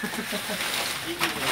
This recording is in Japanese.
Oh,